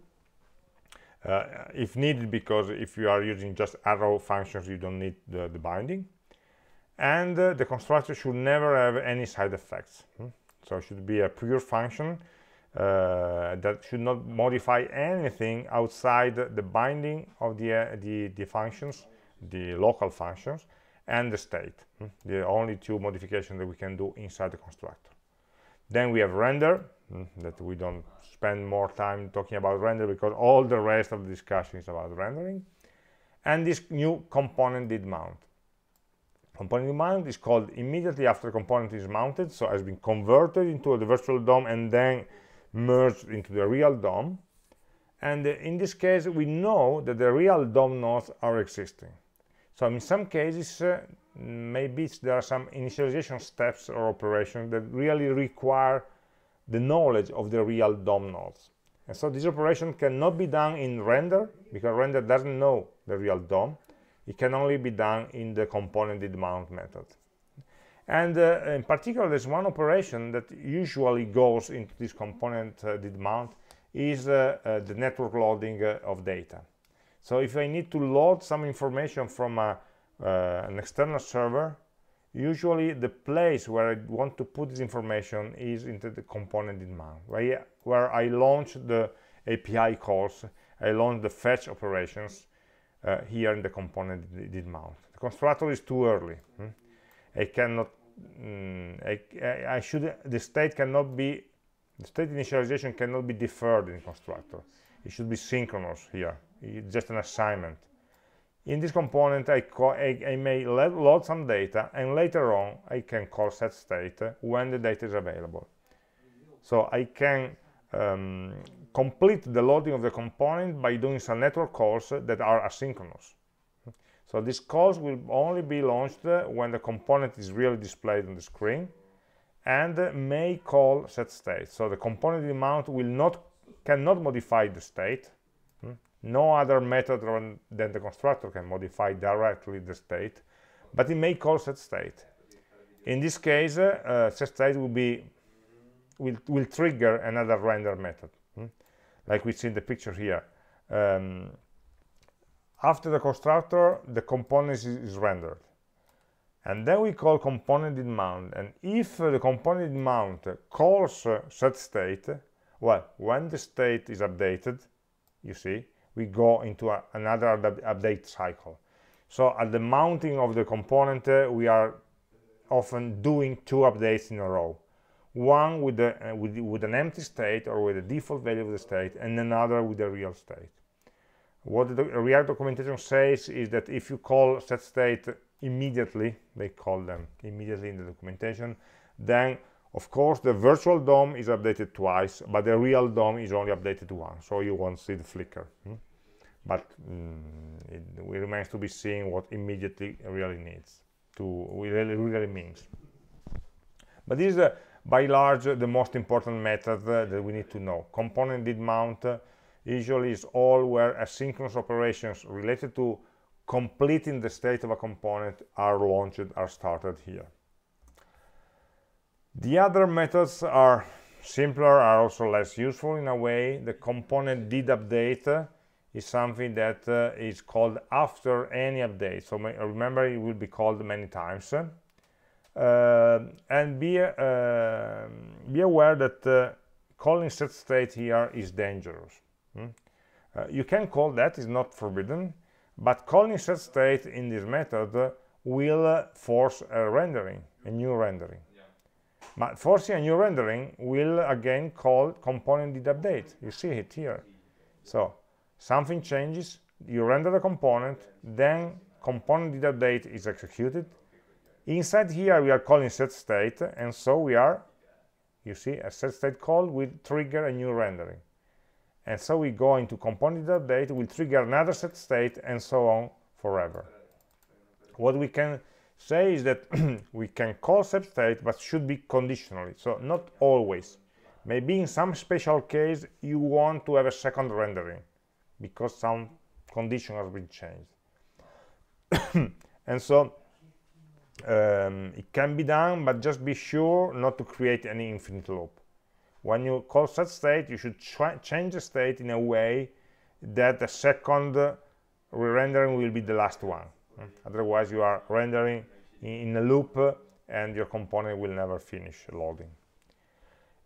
Uh, if needed, because if you are using just arrow functions, you don't need the, the binding. And uh, the constructor should never have any side effects. Hmm? So it should be a pure function uh, that should not modify anything outside the binding of the, uh, the, the functions the local functions and the state hmm? the only two modifications that we can do inside the constructor. Then we have render hmm, that we don't spend more time talking about render because all the rest of the discussion is about rendering. And this new component did mount. Component mount is called immediately after the component is mounted so has been converted into the virtual DOM and then merged into the real DOM and in this case we know that the real DOM nodes are existing so in some cases, uh, maybe there are some initialization steps or operations that really require the knowledge of the real DOM nodes. And so this operation cannot be done in render, because render doesn't know the real DOM. It can only be done in the component did mount method. And uh, in particular, there's one operation that usually goes into this component uh, did mount is uh, uh the network loading uh, of data. So if I need to load some information from a, uh, an external server, usually the place where I want to put this information is into the component did mount, where, where I launch the API calls, I launch the fetch operations uh, here in the component did mount. The constructor is too early. Hmm? I cannot, mm, I, I, should, the state cannot be, the state initialization cannot be deferred in constructor. It should be synchronous here. It's just an assignment in this component I, I, I, may load some data and later on I can call set state when the data is available so I can um, complete the loading of the component by doing some network calls that are asynchronous so these calls will only be launched when the component is really displayed on the screen and may call set state so the component mount will not cannot modify the state no other method than the constructor can modify directly the state, but it may call set state. In this case, uh, set state will be will, will trigger another render method, hmm? like we see in the picture here. Um, after the constructor, the component is, is, rendered. And then we call component did mount. And if the component did mount calls set state, well, when the state is updated, you see, we go into a, another update cycle. So at the mounting of the component, uh, we are often doing two updates in a row. One with, the, uh, with, with, an empty state or with the default value of the state, and another with the real state. What the React documentation says is that if you call set state immediately, they call them immediately in the documentation, then of course the virtual DOM is updated twice, but the real DOM is only updated once, so you won't see the flicker. Hmm? but mm, it, remains to be seen what immediately really needs to really really means but this is uh, by large the most important method uh, that we need to know component did mount uh, usually is all where asynchronous operations related to completing the state of a component are launched are started here the other methods are simpler are also less useful in a way the component did update is something that uh, is called after any update. So remember, it will be called many times. Uh, and be, uh, be aware that uh, calling set state here is dangerous. Hmm? Uh, you can call that, is not forbidden, but calling set state in this method will force a rendering, a new rendering. Yeah. But forcing a new rendering will again call component did update. You see it here. So something changes, you render the component, then component did update is executed. Inside here we are calling set state, and so we are, you see, a set state call will trigger a new rendering. And so we go into component update, will trigger another set state, and so on forever. What we can say is that we can call set state, but should be conditionally, so not always. Maybe in some special case you want to have a second rendering because some condition has been changed and so um, it can be done but just be sure not to create any infinite loop when you call set state you should change the state in a way that the second re-rendering will be the last one otherwise you are rendering in a loop and your component will never finish loading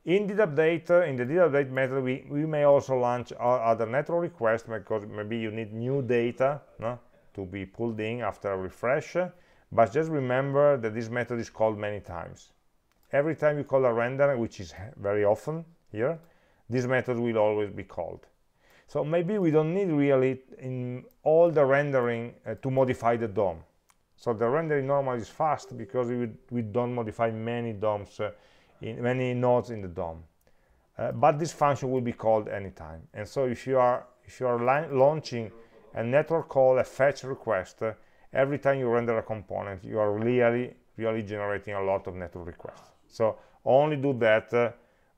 in the update, uh, in the did update method, we, we may also launch other network requests because maybe you need new data no, to be pulled in after a refresh. But just remember that this method is called many times. Every time you call a render, which is very often here, this method will always be called. So maybe we don't need really in all the rendering uh, to modify the DOM. So the rendering normally is fast because we, we don't modify many DOMs uh, in many nodes in the DOM. Uh, but this function will be called anytime. And so if you are if you are launching a network call, a fetch request, uh, every time you render a component, you are really really generating a lot of network requests. So only do that uh,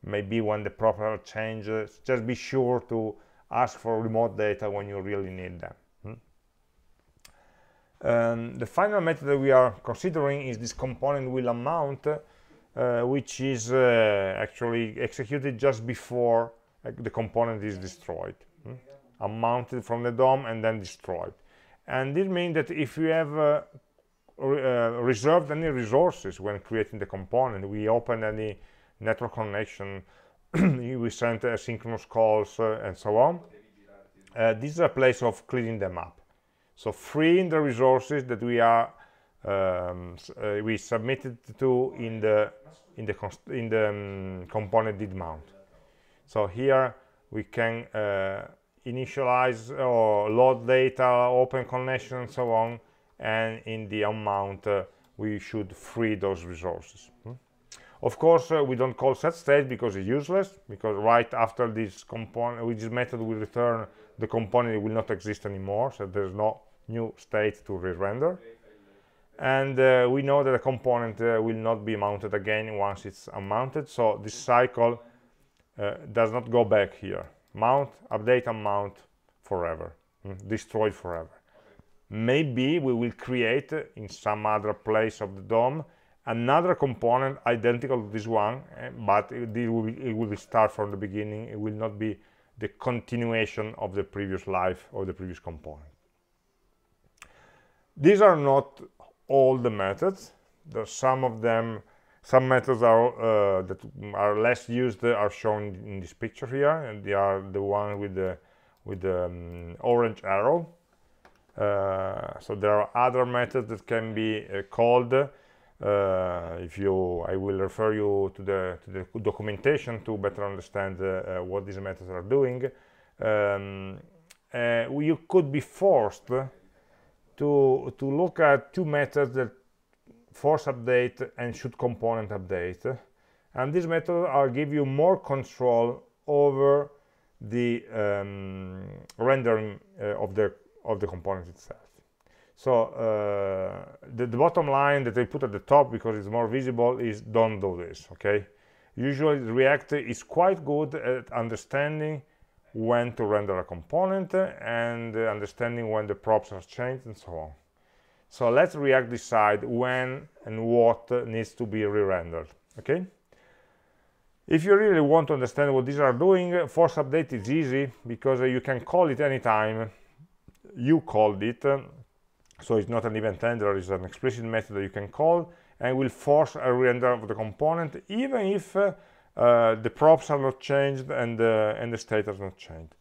maybe when the proper changes. Just be sure to ask for remote data when you really need them. Hmm? Um, the final method that we are considering is this component will unmount uh, which is uh, actually executed just before uh, the component is destroyed hmm? unmounted from the DOM and then destroyed and this means that if you have uh, reserved any resources when creating the component. We open any network connection, we send asynchronous calls uh, and so on. Uh, this is a place of cleaning them up. So freeing the resources that we are um, uh, we submitted to in the in the in the um, component did mount. So here we can uh, initialize or load data, open connection, and so on. And in the unmount uh, we should free those resources. Hmm? Of course, uh, we don't call set state because it's useless, because right after this component, with this method, we return the component will not exist anymore, so there's no new state to re-render. And uh, we know that the component uh, will not be mounted again once it's unmounted, so this cycle uh, does not go back here. Mount, update, and mount forever, mm, destroyed forever. Maybe we will create uh, in some other place of the DOM another component identical to this one, uh, but it will, it will start from the beginning. It will not be the continuation of the previous life or the previous component. These are not all the methods. Some of them, some methods are uh, that are less used are shown in this picture here, and they are the one with the with the um, orange arrow. Uh, so there are other methods that can be uh, called. Uh, if you, I will refer you to the to the documentation to better understand what these methods are doing. Um, you could be forced to, to look at two methods that force update and should component update. And these methods are give you more control over the um, rendering uh, of the of the component itself. So uh, the, the, bottom line that I put at the top because it's more visible is don't do this. Okay. Usually React is quite good at understanding when to render a component and understanding when the props are changed and so on. So let's React decide when and what needs to be re-rendered, okay? If you really want to understand what these are doing, force update is easy because you can call it anytime you called it. So it's not an event handler, it's an explicit method that you can call and will force a render of the component even if uh, uh, the props are not changed and, uh, and the state has not changed.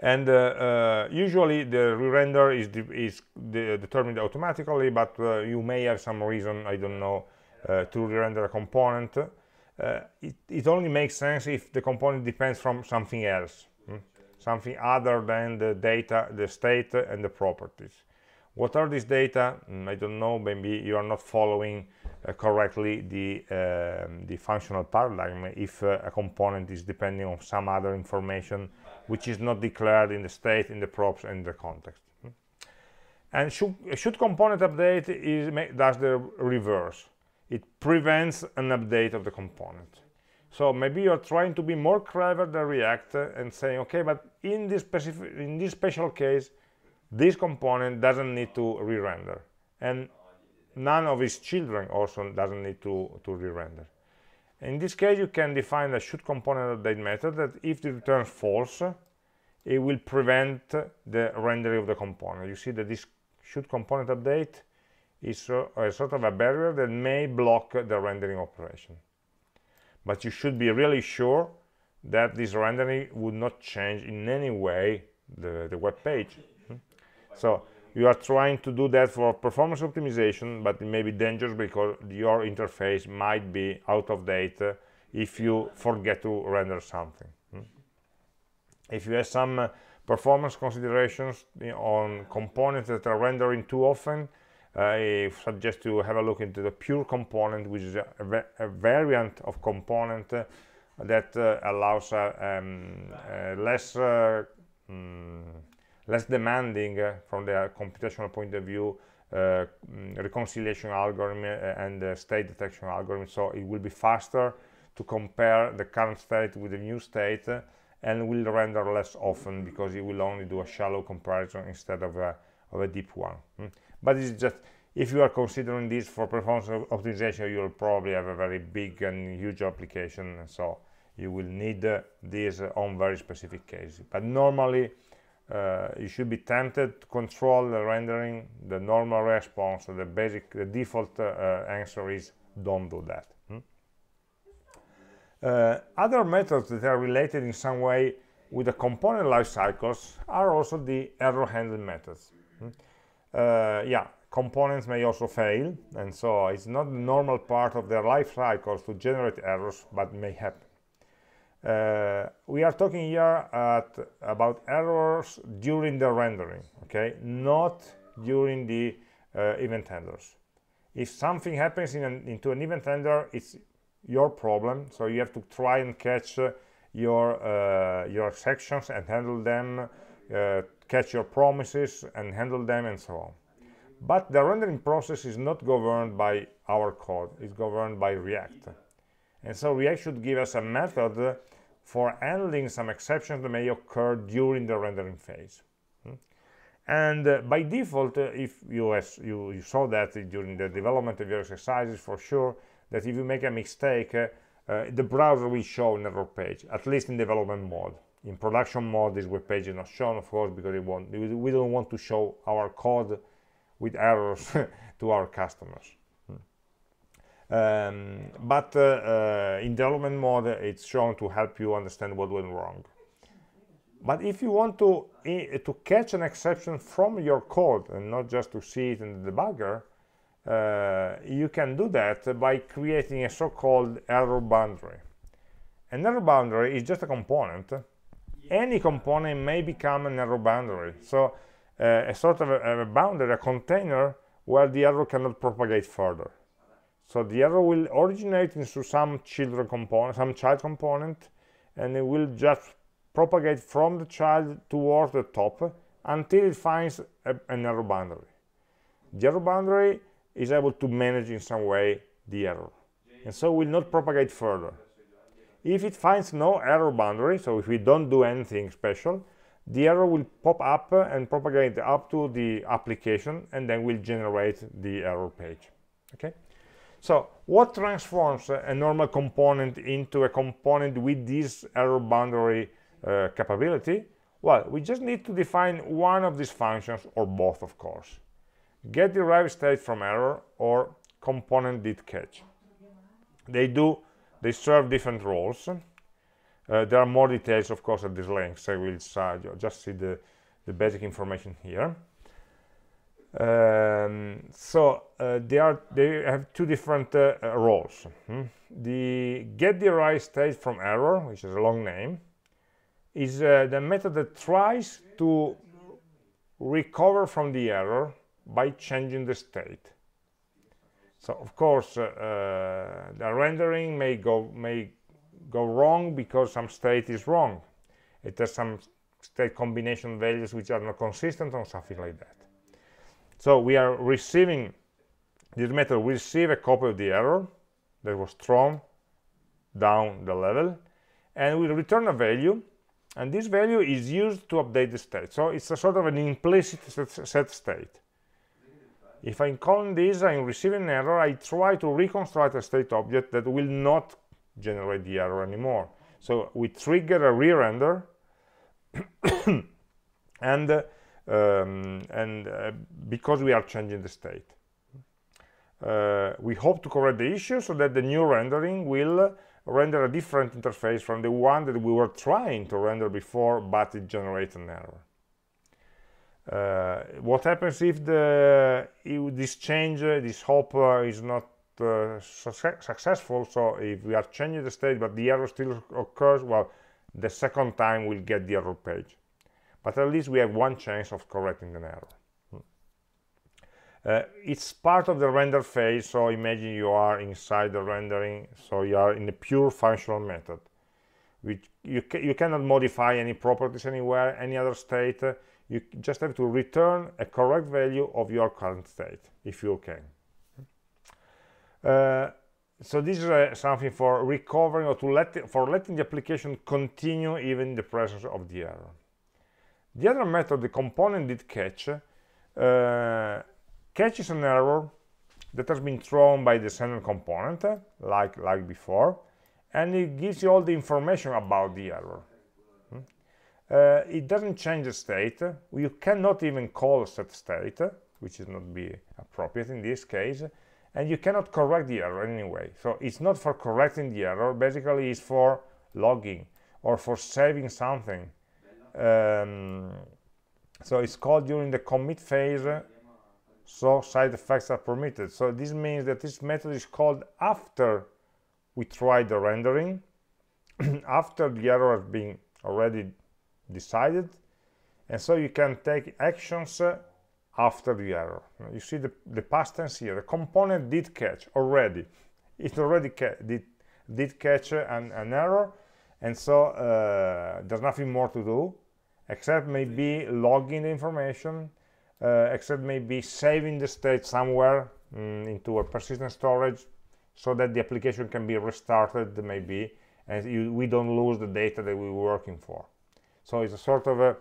And uh, usually the re-render is, de is de determined automatically, but you may have some reason, I don't know, to re-render a component. It, it, only makes sense if the component depends from something else? Something other than the data, the state, and the properties. What are these data? Mm, I don't know, maybe you are not following uh, correctly the, uh, the functional paradigm if uh, a component is depending on some other information which is not declared in the state, in the props, and the context. And should, should component update is, does the reverse. It prevents an update of the component. So maybe you're trying to be more clever than React and saying, okay, but in this, specific, in this special case, this component doesn't need to re-render. And none of its children also doesn't need to, to re-render. In this case, you can define a should component update method that if it returns false, it will prevent the rendering of the component. You see that this should component update is a sort of a barrier that may block the rendering operation. But you should be really sure that this rendering would not change in any way the, the web page. Hmm? So you are trying to do that for performance optimization but it may be dangerous because your interface might be out of date uh, if you forget to render something hmm? if you have some uh, performance considerations on components that are rendering too often I suggest you have a look into the pure component which is a, a variant of component uh, that uh, allows uh, um, less mm, less demanding uh, from the computational point of view uh, mm, reconciliation algorithm uh, and state detection algorithm so it will be faster to compare the current state with the new state and will render less often because it will only do a shallow comparison instead of a, of a deep one mm. But it's just if you are considering this for performance optimization you'll probably have a very big and huge application so you will need uh, this on very specific cases but normally uh, you should be tempted to control the rendering the normal response so the basic the default uh, uh, answer is don't do that hmm? Uh, other methods that are related in some way with the component life cycles are also the error handling methods hmm? Uh, yeah components may also fail and so it's not the normal part of their life cycles to generate errors but may happen. Uh, we are talking here at, about errors during the rendering okay? Not during the uh, event handlers. If something happens in an, into an event handler it's your problem so you have to try and catch uh, your uh, your sections and handle them uh, catch your promises and handle them and so on. But the rendering process is not governed by our code it's governed by react. And so react should give us a method for handling some exceptions that may occur during the rendering phase. Hmm? and uh, by default uh, if you, as you, you saw that during the development of your exercises for sure that if you make a mistake uh, uh, the browser will show an error page at least in development mode in production mode this web page is not shown of course because we don't want to show our code with errors to our customers. Hmm. Um, but uh, uh, in development mode, it's shown to help you understand what went wrong. But if you want to, to catch an exception from your code and not just to see it in the debugger, uh, you can do that by creating a so-called error boundary. An error boundary is just a component. Any component may become an error boundary. So uh, a sort of a, a, boundary, a container where the error cannot propagate further. So the error will originate into some children component, some child component, and it will just propagate from the child towards the top until it finds a, an error boundary. The error boundary is able to manage in some way the error, and so will not propagate further. If it finds no error boundary, so if we don't do anything special, the error will pop up and propagate up to the application and then will generate the error page. Okay? So what transforms a normal component into a component with this error boundary uh, capability? Well we just need to define one of these functions or both of course. Get derived state from error or component did catch. They do they serve different roles uh, there are more details, of course, at this link, so we'll uh, just see the, the basic information here. Um, so uh, they are they have two different uh, uh, roles. Hmm? The get derived state from error, which is a long name, is uh, the method that tries to recover from the error by changing the state. So of course, uh, uh, the rendering may go may go wrong because some state is wrong. It has some state combination values which are not consistent or something like that. So we are receiving, this method will receive a copy of the error that was thrown down the level and will return a value and this value is used to update the state. So it's a sort of an implicit set state. If I'm calling this, I'm receiving an error, I try to reconstruct a state object that will not generate the error anymore. So we trigger a re-render and uh, um, and uh, because we are changing the state. Uh, we hope to correct the issue so that the new rendering will render a different interface from the one that we were trying to render before, but it generates an error. Uh, what happens if the if this change, uh, this hop uh, is not uh, successful? So if we are changing the state but the error still occurs well the second time we'll get the error page. But at least we have one chance of correcting an error. Hmm. uh, it's part of the render phase so imagine you are inside the rendering so you are in a pure functional method which you, ca you cannot modify any properties anywhere any other state you just have to return a correct value of your current state if you can uh, so this is uh, something for recovering or to let for letting the application continue even in the presence of the error. The other method, the component did catch, uh, catches an error that has been thrown by the sender component, like like before, and it gives you all the information about the error. Uh, it doesn't change the state. You cannot even call set state which is not be appropriate in this case and you cannot correct the error anyway. So it's not for correcting the error basically it's for logging or for saving something. Um, so it's called during the commit phase so side effects are permitted. So this means that this method is called after we try the rendering after the error has been already decided and so you can take actions uh, after the error. You see the, the past tense here. The component did catch already. It already ca did, did catch an, an error and so uh, there's nothing more to do except maybe logging the information uh, except maybe saving the state somewhere mm, into a persistent storage so that the application can be restarted maybe and you, we don't lose the data that we were working for so it's a sort of a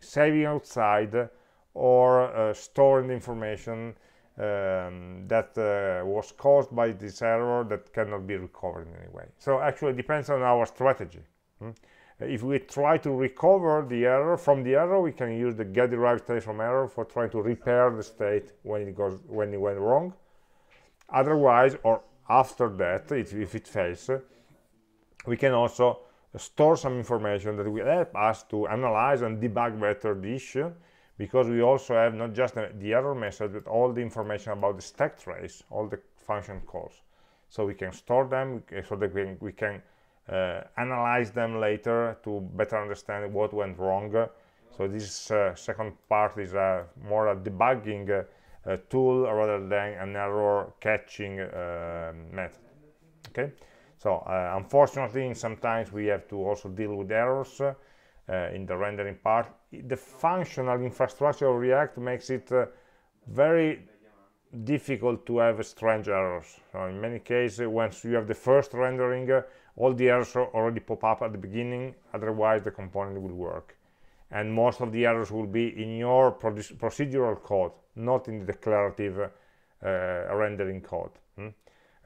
saving outside or uh, storing information um, that uh, was caused by this error that cannot be recovered in any way. So actually it depends on our strategy. Hmm? If we try to recover the error from the error, we can use the get derived state from error for trying to repair the state when it goes when it went wrong. Otherwise, or after that, if, if it fails, we can also store some information that will help us to analyze and debug better the issue because we also have not just the error message but all the information about the stack trace all the function calls. So we can store them so that we, we can uh, analyze them later to better understand what went wrong. So this uh, second part is more a debugging uh, tool rather than an error catching uh, method. Okay so uh, unfortunately sometimes we have to also deal with errors uh, in the rendering part. The functional infrastructure of react makes it uh, very difficult to have strange errors. So in many cases once you have the first rendering uh, all the errors already pop up at the beginning otherwise the component will work. And most of the errors will be in your procedural code not in the declarative uh, rendering code. Hmm?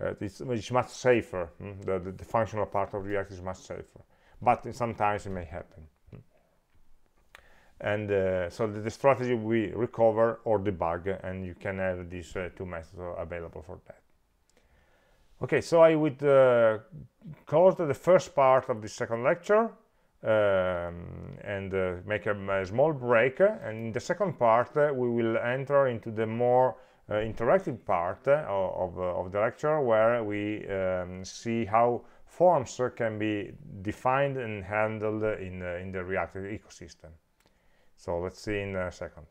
Uh, it's, it's, much safer hmm? the, the, the functional part of react is much safer. But sometimes it may happen and uh, so the, the, strategy we recover or debug and you can have these uh, two methods available for that. Okay so i would uh, close the first part of the second lecture um, and uh, make a, a, small break and in the second part uh, we will enter into the more Uh, interactive part uh, of, uh, of, the lecture where we um, see how forms can be defined and handled in, in the react ecosystem so let's see in a second.